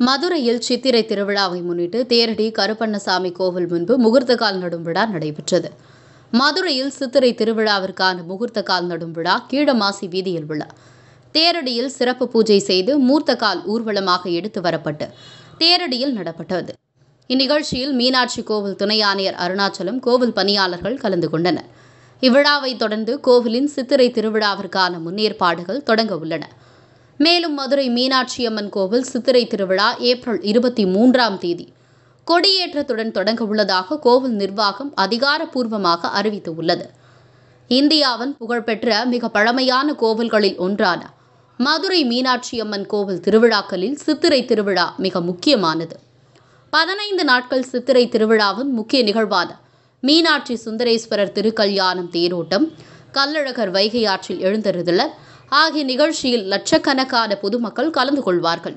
மதுரையில் சித்திரை திருவிழாவை முன்னிட்டு தேரடி கருப்பண்ணசாமி கோவில் முன்பு முகூர்த்த கால் நடும் விழா நடைபெற்றது. மதுரையில் சித்திரை திருவிழாவிற்கான முகூர்த்த கால் நடும் விழா கீழமாசி வீதியில் உள்ள தேரடியில் சிறப்பு பூஜை செய்து மூர்த்த கால் ஊர்வலமாக எடுத்து வரப்பட்டு தேரடியில் நடப்பட்டது. இந்நிகழ்ச்சியில் மீனாட்சி கோவில் துணை ஆணையர் அருணாச்சலம் கோவில் பணியாளர்கள் கலந்து கொண்டனர். இவ்விழாவை தொடர்ந்து கோவிலின் சித்திரை திருவிழாவிற்கான முன்னேற்பாடுகள் தொடங்க உள்ளன. மேலும் மதுரை மீனாட்சி அம்மன் கோவில் சித்திரை திருவிழா ஏப்ரல் இருபத்தி மூன்றாம் தேதி. கொடியேற்றத்துடன் தொடங்க உள்ளதாக கோவில் நிர்வாகம் அதிகாரப்பூர்வமாக அறிவித்துள்ளது இந்தியாவின் புகழ்பெற்ற மிக பழமையான கோவில்களில் ஒன்றான மதுரை மீனாட்சி அம்மன் கோவில் திருவிழாக்களில் சித்திரை திருவிழா மிக முக்கியமானது. பதினைந்து நாட்கள் சித்திரை திருவிழாவின் முக்கிய நிகழ்வான மீனாட்சி சுந்தரேஸ்வரர் திருக்கல்யாணம் தேரோட்டம் கள்ளழகர் வைகை ஆற்றில் எழுந்தருதலர் ஆகிய நிகழ்ச்சியில் லட்சக்கணக்கான பொதுமக்கள் கலந்து கொள்வார்கள்.